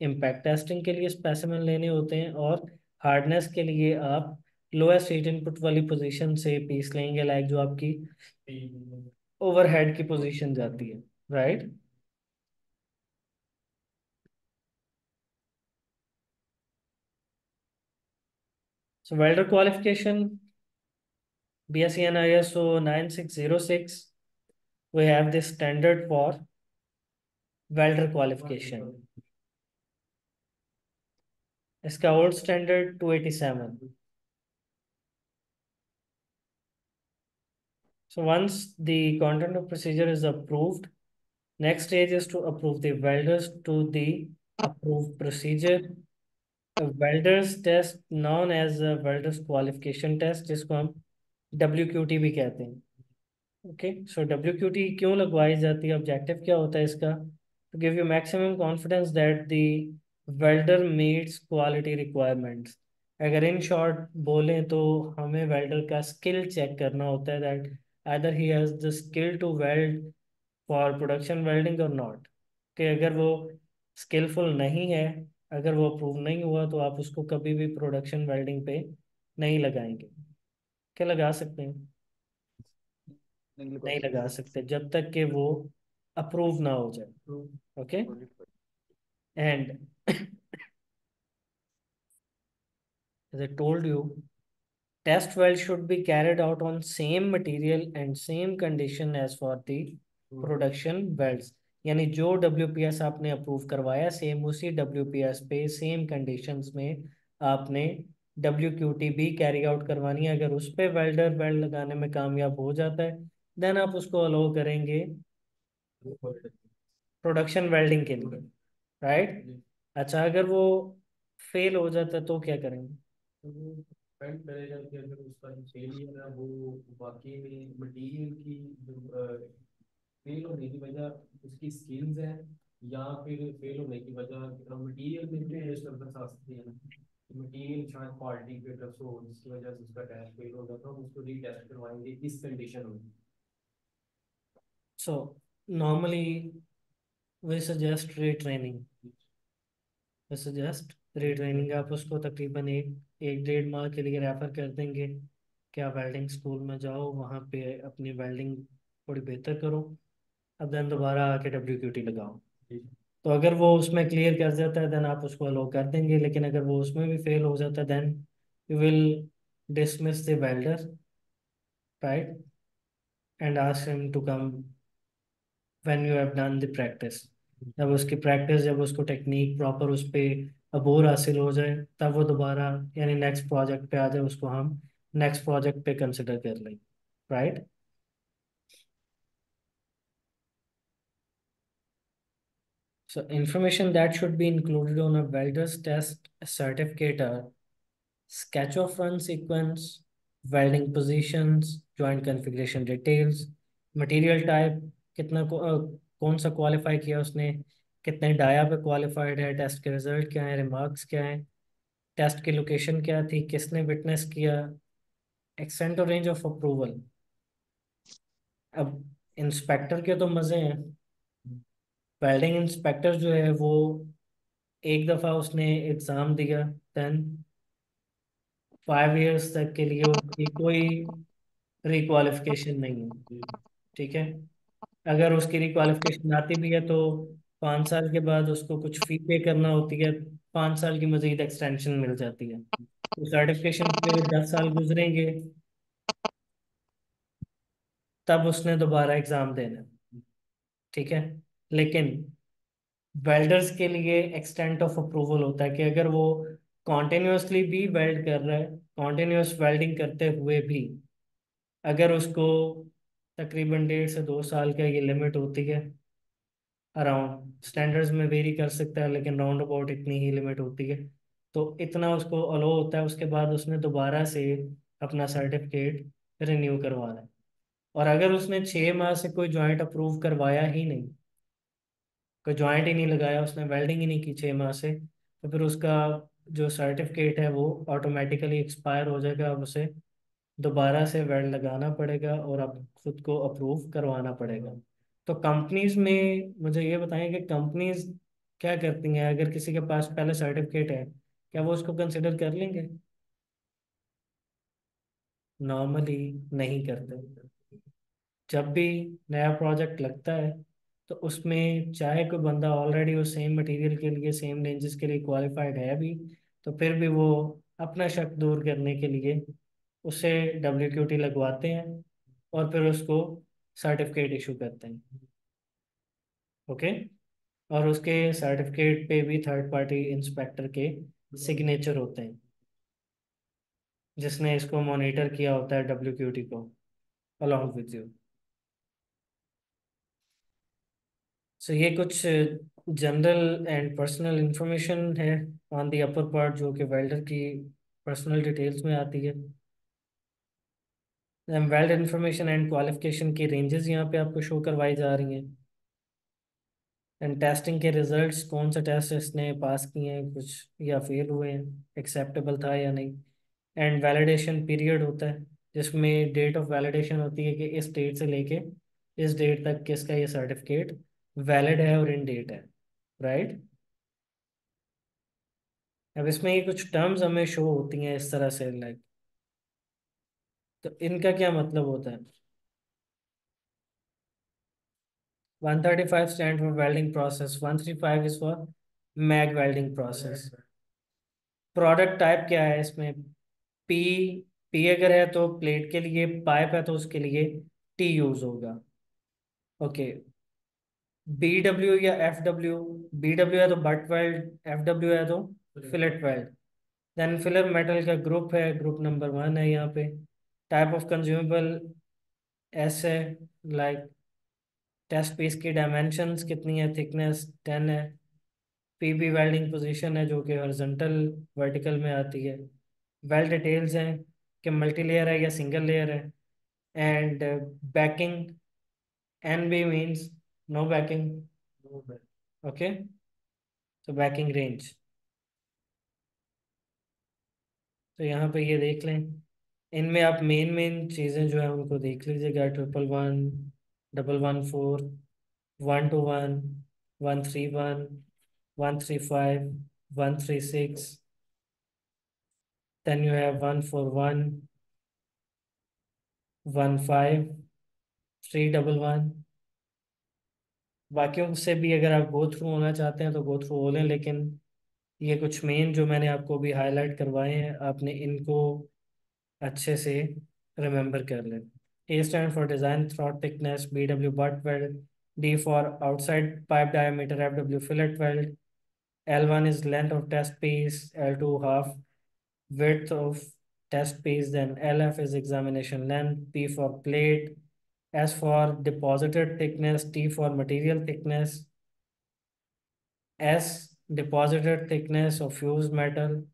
इम्पैक्ट टेस्टिंग के लिए स्पेसिमेन लेने होते हैं और हार्डनेस के लिए आप लोएस्ट हीट इनपुट वाली पोजीशन से पीस लेंगे लाइक जो आपकी ओवरहेड की पोजीशन जाती है right So welder qualification, nine six zero 9606 we have this standard for welder qualification. इसका old standard 287. So once the content of procedure is approved, next stage is to approve the welders to the approved procedure. A welders test known as a welders qualification test जिसको हम WQT भी कहते हैं okay so W Q T क्यों लगवाई जाती है? Objective क्या होता है इसका? To give you maximum confidence that the welder meets quality requirements अगर इन शॉर्ट बोलें तो हमें वेल्डर का स्किल चेक करना होता है that other he has the skill to weld for production welding और नॉट कि अगर वो स्किलफुल नहीं है, अगर वो अप्रूव नहीं हुआ तो आप उसको कभी भी प्रोडक्शन वेल्डिंग पे नहीं लगाएँगे। क्या लगा सकते हैं? नहीं लगा सकते। जब तक के वो अप्रूव ना हो जाए। Okay and as I told you test weld should be carried out on same material and same condition as for the production welds यानी जो डब्ल्यू पी एस आपने अप्रूव करवाया सेम उसी डब्ल्यू पी एस पे same condition में आपने W Q T भी carry out करवानी है। अगर उस पर वेल्डर वेल्ड लगाने में कामयाब हो जाता है देन आप उसको अलो करेंगे प्रोडक्शन वेल्डिंग के लिए राइट अच्छा अगर वो फेल हो जाता तो क्या करेंगे? डिपेंड करेगा कि अगर उसका फेलियर है वो वाकई में मटेरियल की फेल होने की वजह उसकी स्किल्स है या फिर फेल होने की वजह मटेरियल में भी डिस्टर्बेंस आ सकती है मटेरियल शायद क्वालिटी पे टफ हो जिसकी वजह से उसका टेस्ट फेल हो जाता है उसको रीटेस्ट करवाएँगे इस कंडीशन में। So normally we suggest retraining we suggest retraining आप उसको तकरीबन एक एक डेढ़ माह के लिए रेफर कर देंगे कि आप वेल्डिंग स्कूल में जाओ वहाँ पे अपनी वेल्डिंग थोड़ी बेहतर करो अब देन दोबारा आके डब्ल्यू क्यू टी लगाओ। तो अगर वो उसमें क्लियर कर जाता है देन आप उसको अलो कर देंगे लेकिन अगर वो उसमें भी फेल हो जाता है then you will dismiss the welder right and ask him to come when you have done the practice. जब उसकी प्रैक्टिस जब उसको टेक्निक प्रॉपर उस पर अबोर हासिल हो जाए, तब वो दोबारा, यानी नेक्स्ट प्रोजेक्ट पे आ जाए, उसको हम नेक्स्ट प्रोजेक्ट पे कंसिडर कर लें right so information that should be included on a welder's test certificate sketch of run sequence welding positions joint configuration details material type कितना कौन सा क्वालिफाई किया उसने, कितने डाया पे क्वालिफाइड है टेस्ट के रिज़ल्ट क्या है रिमार्क्स क्या है टेस्ट की लोकेशन क्या थी, किसने विटनेस किया एक्सटेंट और रेंज ऑफ़ अप्रूवल अब इंस्पेक्टर के तो मज़े हैं. वेल्डिंग इंस्पेक्टर जो है, वो एक दफ़ा उसने एग्ज़ाम दिया देन फाइव इयर्स तक के लिए उसकी कोई रिक्वालिफिकेशन नहीं है. ठीक है? अगर उसकी रिक्वालिफिकेशन आती भी है तो पाँच साल के बाद उसको कुछ फ़ी पे करना होती है, पाँच साल की मजीद एक्सटेंशन मिल जाती है। तो सर्टिफिकेशन पे दस साल गुजरेंगे। तब उसने दोबारा एग्ज़ाम देना। ठीक है? लेकिन वेल्डर्स के लिए एक्सटेंट ऑफ़ अप्रूवल होता है कि अगर वो कॉन्टिन्यूसली भी वेल्ड कर रहा है कॉन्टिन्यूस वेल्डिंग करते हुए भी, अगर उसको तकरीबन डेढ़ से दो साल का ये लिमिट होती है। अराउंड स्टैंडर्ड्स में वेरी कर सकता है, लेकिन राउंड अबाउट इतनी ही लिमिट होती है। तो इतना उसको अलो होता है, उसके बाद उसने दोबारा से अपना सर्टिफिकेट रिन्यू करवाना है। और अगर उसने छः माह से कोई जॉइंट अप्रूव करवाया ही नहीं, कोई जॉइंट ही नहीं लगाया, उसने वेल्डिंग ही नहीं की छः माह से तो फिर उसका जो सर्टिफिकेट है वो ऑटोमेटिकली एक्सपायर हो जाएगा, अब उसे दोबारा से वेल्ड लगाना पड़ेगा और अब खुद को अप्रूव करवाना पड़ेगा। तो कंपनीज़ में मुझे ये बताएँ कि कंपनीज़ क्या करती हैं? अगर किसी के पास पहले सर्टिफिकेट है, क्या वो उसको कंसिडर कर लेंगे? नॉर्मली नहीं करते। जब भी नया प्रोजेक्ट लगता है तो उसमें चाहे कोई बंदा ऑलरेडी उस सेम मटेरियल के लिए सेम रेंजेस के लिए क्वालिफाइड है भी तो फिर भी वो अपना शक दूर करने के लिए उससे डब्ल्यू क्यू टी लगवाते हैं और फिर उसको सर्टिफिकेट इशू करते हैं। ओके और उसके सर्टिफिकेट पे भी थर्ड पार्टी इंस्पेक्टर के सिग्नेचर होते हैं। जिसने इसको मॉनिटर किया होता है डब्ल्यू क्यू टी को अलॉन्ग विद यू सो ये कुछ जनरल एंड पर्सनल इंफॉर्मेशन है ऑन दी अपर पार्ट जो कि वेल्डर की पर्सनल डिटेल्स में आती है। वेल्ड इंफॉर्मेशन एंड क्वालिफिकेशन की रेंजेस यहाँ पे आपको शो करवाई जा रही हैं एंड टेस्टिंग के रिजल्ट्स कौन सा टेस्ट इसने पास किए हैं, कुछ या फेल हुए हैं एक्सेप्टेबल था या नहीं एंड वैलिडेशन पीरियड होता है, जिसमें डेट ऑफ़ वैलिडेशन होती है कि इस डेट से लेके इस डेट तक किसका ये सर्टिफिकेट वैलिड है और इन डेट है राइट right? अब इसमें ये कुछ टर्म्स हमें शो होती हैं इस तरह से लाइक तो इनका क्या मतलब होता है? 135 stand for welding process 135 is for MAG welding process. Product type क्या है इसमें? पी पी अगर है तो प्लेट के लिए पाइप है तो उसके लिए टी यूज़ होगा। ओके। बी डब्ल्यू या एफ़ डब्ल्यू बी डब्ल्यू है तो बट वेल्ड एफ़ डब्ल्यू है तो fillet weld then filler metal का ग्रुप है ग्रुप नंबर वन है यहाँ पे। टाइप ऑफ़ कंज्यूमेबल ऐसे लाइक टेस्ट पीस की डायमेंशंस कितनी है थिकनेस टेन है पीबी वेल्डिंग पोजीशन है जो कि हॉरिजॉन्टल वर्टिकल में आती है। वेल्ड डिटेल्स हैं कि मल्टी लेयर है या सिंगल लेयर है। And backing N B means no backing okay तो बैकिंग रेंज तो यहाँ पे ये देख लें। इनमें आप मेन मेन चीज़ें जो है उनको देख लीजिएगा triple one double one four one two one one three one one three five one three six then you 131, 135, 136. Then you have 141, 15, 311. बाकियों से भी अगर आप गो थ्रू होना चाहते हैं तो गो थ्रू हो लें लेकिन ये कुछ मेन जो मैंने आपको भी हाईलाइट करवाए हैं आपने इनको अच्छे से रिमेंबर कर लें A stand for design throat thickness, BW butt weld, D for outside pipe diameter, FW fillet weld, L1 is length of test piece, L2 half width of test piece, then LF is examination length, P for plate, S for deposited thickness, T for material thickness, S deposited thickness of fused metal,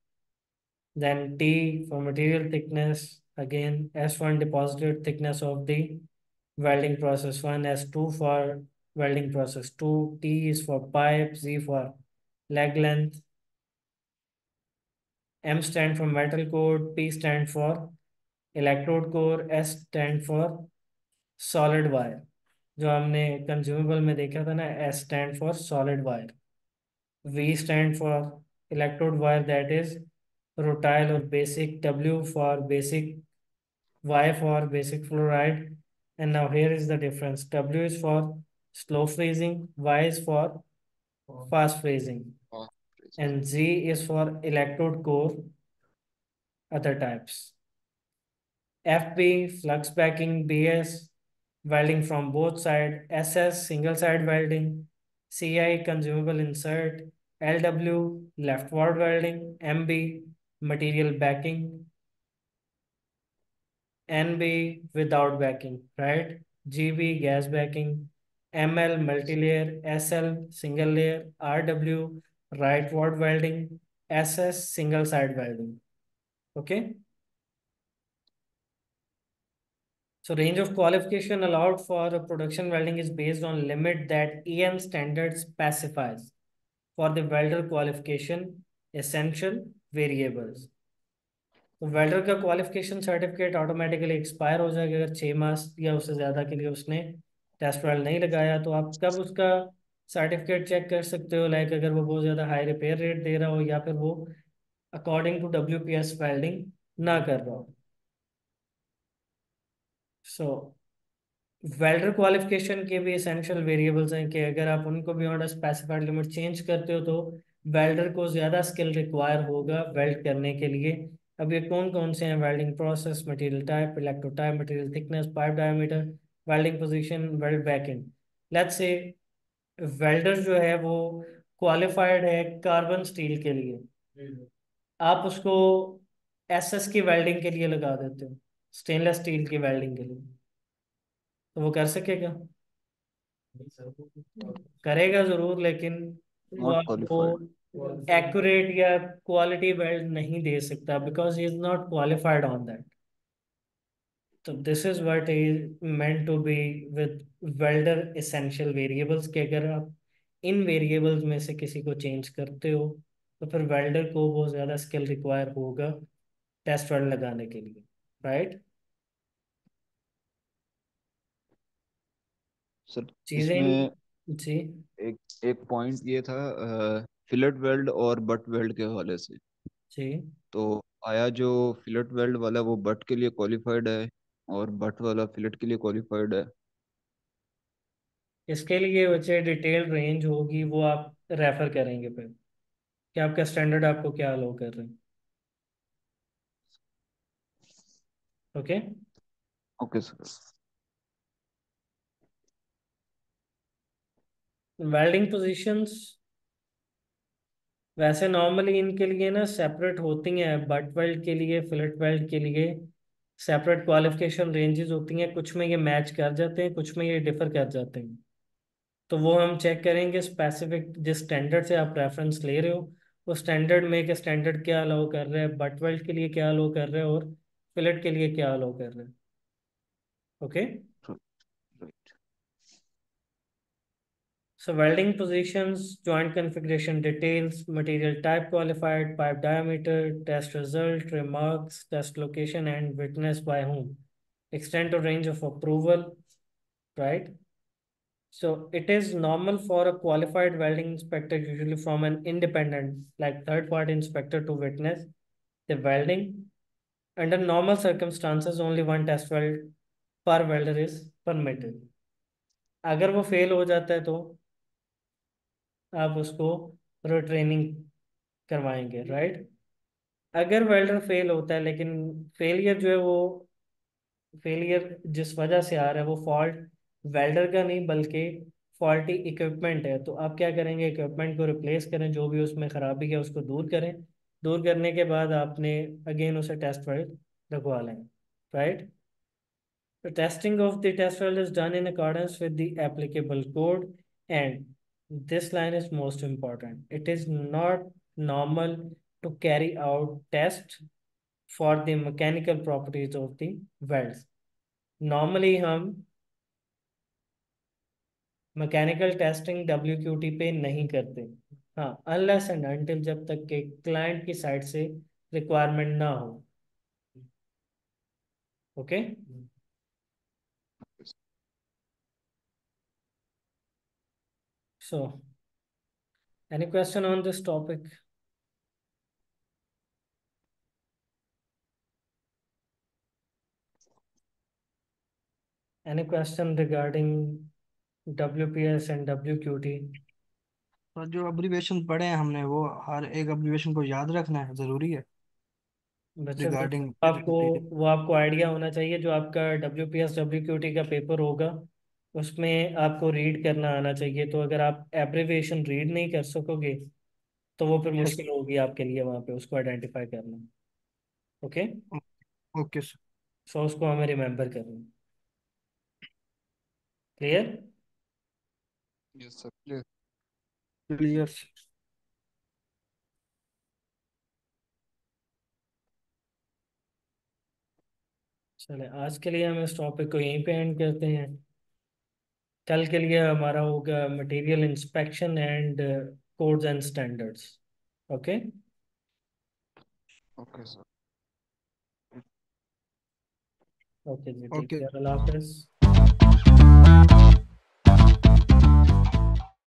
then T for material thickness, again S1 deposited thickness of the welding process 1, S2 for welding process 2, T is for pipe, Z for leg length, M stand for metal core, P stand for electrode core, S stand for solid wire. जो हमने consumable में देखा था ना S stand for solid wire. V stand for electrode wire that is rutile or basic, W for basic, Y for basic fluoride. And now here is the difference. W is for slow freezing, Y is for fast freezing, and Z is for electrode core, other types. FB, flux packing, BS, welding from both side, SS, single side welding, CI, consumable insert, LW, leftward welding, MB, material backing, NB without backing, right? GB gas backing, ML multi-layer, SL single layer, RW right rightward welding, SS single side welding. Okay. So range of qualification allowed for production welding is based on limit that EN standard specifies for the welder qualification essential variables. तो welder का qualification certificate automatically expire हो जाएगा अगर छः मास या उससे ज़्यादा के लिए उसने टेस्ट वेल्ड नहीं लगाया तो आप कब उसका सर्टिफिकेट चेक कर सकते हो लाइक अगर वो बहुत ज़्यादा हाई रिपेयर रेट दे रहा हो या फिर वो according to W P S welding ना कर रहा हो सो वेल्डर क्वालिफिकेशन के भी एसेंशियल वेरिएबल्स हैं कि अगर आप उनको बियॉन्ड स्पेसिफाइड लिमिट चेंज करते हो तो वेल्डर को ज़्यादा स्किल रिक्वायर होगा वेल्ड करने के लिए। अब ये कौन कौन से हैं? Welding process material type electrode type material thickness pipe diameter welding position weld backing let's say welder जो है वो क्वालिफाइड है कार्बन स्टील के लिए। आप उसको एसएस की वेल्डिंग के लिए लगा देते हो स्टेनलेस स्टील की वेल्डिंग के लिए। तो वो कर सकेगा? करेगा ज़रूर, लेकिन आपको एक्यूरेट या क्वालिटी वेल्ड नहीं दे सकता because he is not qualified on that तो this is what is meant to be with welder essential variables के अगर आप इन वेरिएबल्स में से किसी को चेंज करते हो तो फिर वेल्डर को बहुत ज़्यादा स्किल रिक्वायर होगा टेस्ट वेल्ड लगाने के लिए राइट सर चीज़ें जी। एक एक पॉइंट ये था फिलेट वेल्ड और बट वेल्ड के हवाले से। जी। तो आया जो फिलेट वेल्ड वाला वो बट के लिए क्वालिफाइड है और बट वाला फिलेट के लिए क्वालिफाइड है। इसके लिए बच्चे डिटेल रेंज होगी वो आप रेफर करेंगे फिर। कि आपका स्टैंडर्ड आपको क्या अलाउ कर रहे हैं। Okay okay sir welding positions वैसे नॉर्मली इनके लिए ना सेपरेट होती हैं बट वेल्ड के लिए फिलेट वेल्ड के लिए सेपरेट क्वालिफिकेशन रेंजेस होती हैं। कुछ में ये मैच कर जाते हैं, कुछ में ये डिफर कर जाते हैं। तो वो हम चेक करेंगे स्पेसिफिक जिस स्टैंडर्ड से आप रेफरेंस ले रहे हो वो स्टैंडर्ड में के स्टैंडर्ड क्या अलाउ कर रहे हैं बट वेल्ड के लिए क्या अलाउ कर रहे हैं और फिलेट के लिए क्या अलाउ कर रहे हैं। Okay right So welding positions, joint configuration details, material type qualified, pipe diameter, test result, remarks, test location, and witnessed by whom. Extent or range of approval, right? So it is normal for a qualified welding inspector, usually from an independent, like third party inspector to witness the welding. Under normal circumstances, only one test weld per welder is permitted. अगर वो fail हो जाता है तो आप उसको training करवाएँगे right अगर वेल्डर फेल होता है, लेकिन फेलियर जो है वो फेलियर जिस वजह से आ रहा है, वो फॉल्ट वेल्डर का नहीं, बल्कि फॉल्टी इक्विपमेंट है। तो आप क्या करेंगे इक्विपमेंट को रिप्लेस करें, जो भी उसमें खराबी है, उसको दूर करें। दूर करने के बाद आपने अगेन उसे टेस्ट वेल्ड लगवा लें right testing of the test weld is done in accordance with the applicable code and this line is most important. It is not normal to carry out tests for the mechanical properties of the welds. Normally हम mechanical testing WQT पे नहीं करते हाँ unless and until जब तक के client की side से रिक्वायरमेंट ना हो okay okay? So, any question on this topic? Any question regarding WPS and WQT? तो जो अब्रीवेशन पढ़े हैं हमने वो हर एक अब्रीवेशन को याद रखना है ज़रूरी है बच्चे रिगार्डिंग आपको वो आपको आइडिया होना चाहिए जो आपका WPS WQT का पेपर होगा उसमें आपको रीड करना आना चाहिए। तो अगर आप एब्रीविएशन रीड नहीं कर सकोगे तो वो फिर मुश्किल होगी आपके लिए वहाँ पे उसको आइडेंटिफाई करना। ओके ओके सर सो उसको हमें रिमेम्बर करना। Clear yes sir clear clear चले आज के लिए हम इस टॉपिक को यहीं पे एंड करते हैं। कल के लिए हमारा होगा material inspection and codes and standards okay okay sir okay जी ठीक ओके है। अल्लाह हाफिज़।